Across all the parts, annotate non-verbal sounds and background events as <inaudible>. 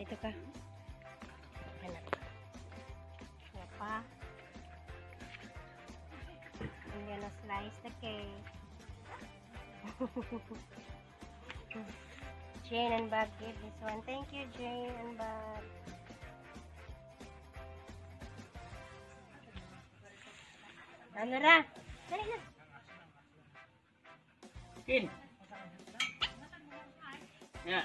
Dito ka. Hanap. Wala pa. I'm gonna slice the cake. <laughs> Jane and Bob give this one. Thank you, Jane and Bob. Ano ra? Dali na. Kin. Ya,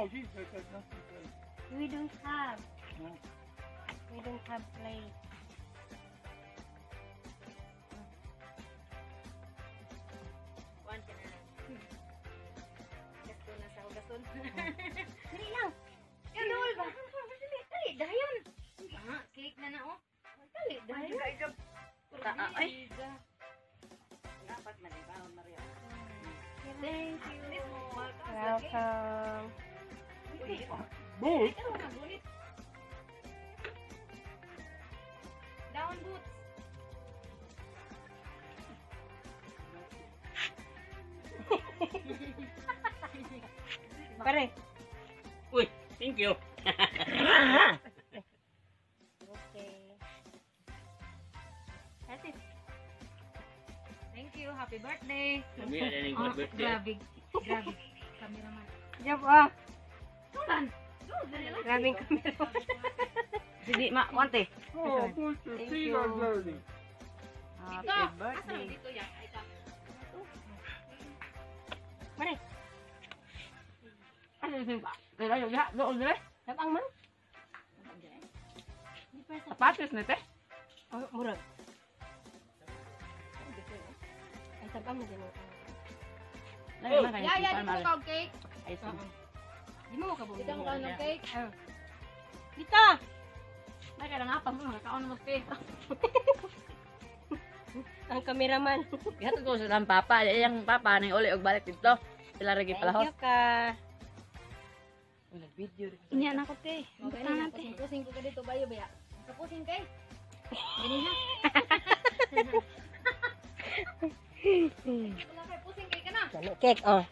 Oh, that, that's nothing. to- We don't have. No. We don't have plate. Kuan ka na. Gaston na sa gaston. <laughs> Dali lang. Ganol ba? Dali, dali, dayon. Ah, cake na na oh. Dali, dayon. Ta ay. Dapat na di ba Maria? Thank you. Welcome. Boot? Ikaw na bulit. Down boots. Pare. Wih, thank you. Okay. That's it. Thank you. Happy birthday. Kami ada nih Oh, buat birthday. grabe. Grabe. Cameraman. Job, oh. kamerawan. Raming. Jadi mak konte. Oh, eh. thank you. Happy birthday. Dito ya, Mari. Ano yung ba? Dito yung ya, doon dire. Tapang man. Sapatos nete. Oh, murag. Ay, eh, tapang ya. Ya, Ya, ya, dito ka cake. Ay, tapang. Di mo ka bumili. Dito ka ng cake. Dito! May kaya nga pa mo, nakaon mo te. Ang cameraman. Yato ko sa lang papa, Di yung papa nang uli og balik dito. Sila ragi Thank pala ho. you ka. Video. Inya na ko te. Okay na, na te. pusing ko ka dito bayo ba ya? Kapusing kay. Wala kay pusing kay kana. Dami cake, oh.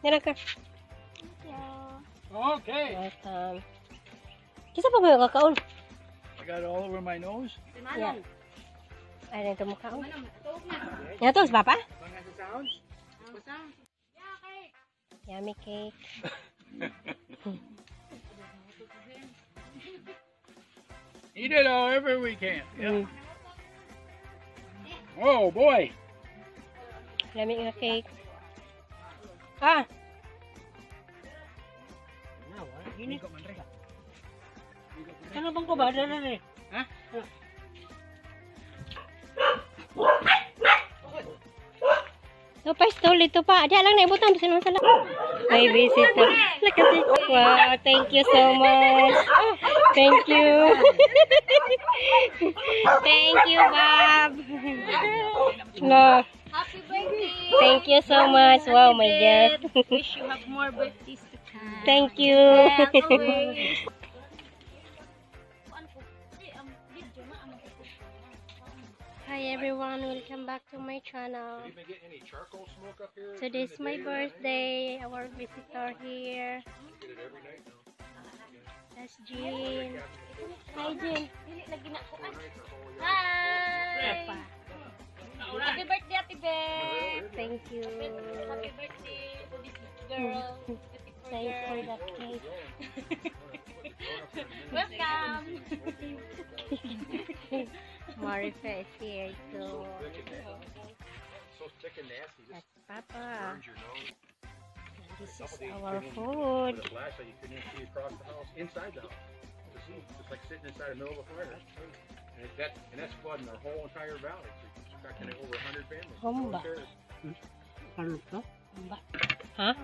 Nira ka. Okay. Welcome. Kisa pa ba yung kakaon? I got it all over my nose. Si Manong. Ay, na ito mo kaon. Manong, tuog na. Yan to, si Papa? Bang has the sounds? Pusang. Ya kay. Yummy cake. <laughs> Eat it however we can. Yeah. Mm. Oh, boy. Yummy nga cake. Ah! Ini. Kan abang kok badan ini Hah? Lepas tu itu pak, dia lang naik butang di sana sana. Visitor. Look at. Wow, thank you so much. Thank you. thank you, Bob. No. Happy birthday. Thank you so much. Wow, my dad. Wish you have more birthdays to Thank you. <laughs> Hi everyone, welcome back to my channel. Today's my birthday. Our visitor here. That's Jean. Hi Jean. Hi. Happy birthday, Ate Beth. Thank you. Happy birthday to this girl. <laughs> Thanks for that cake. Welcome. <laughs> Marifa is here too. That's Papa. This is our food. The flashlight you couldn't see across the house, inside the house. To see, just like sitting inside the middle of a fire. And it- that and that's flooding our whole entire valley. So it's affecting over 100 families. Humba. Upstairs. Ha?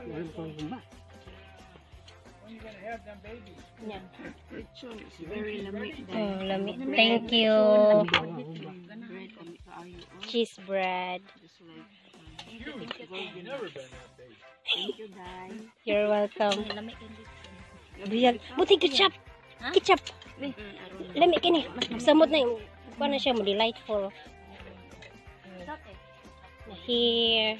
When you gonna have them babies? Yeah. It's very lamig lami. Thank you. Cheese bread. You never been that big. Thank you, guys. You're welcome. Buyag. Buti ketchup. Ketchup. Lami kini. Samot na yung kuha siya mo delightful. Here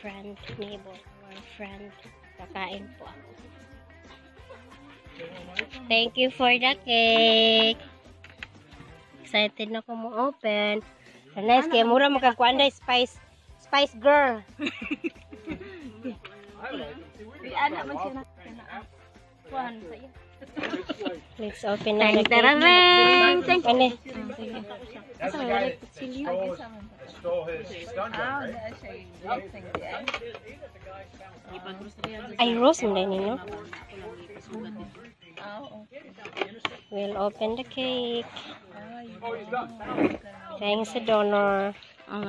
friend neighbor, our friend kakain po ako. Thank you for the cake. Excited na ko mo open. So nice kaya mura makakuan dai spice spice girl. Di ana man siya na. Kuhan sa iyo. Let's open na the cake. Thank Ano? Ay, rose mo din no? We'll open the cake. Oh, he's done. Thanks donor. <laughs> <laughs> That's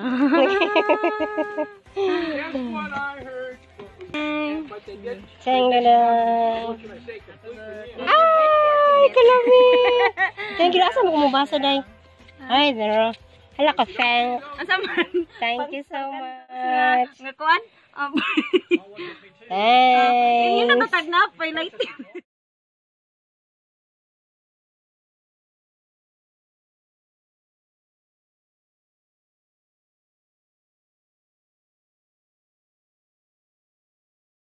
what I heard. Completely. Ay, kalami. Thank you. Asa mo kumabasa, day? Ay, there. Hala ka, man? Thank you so much. Nga kuan? Um, <laughs> Thanks. Yun na tatag na, pay light.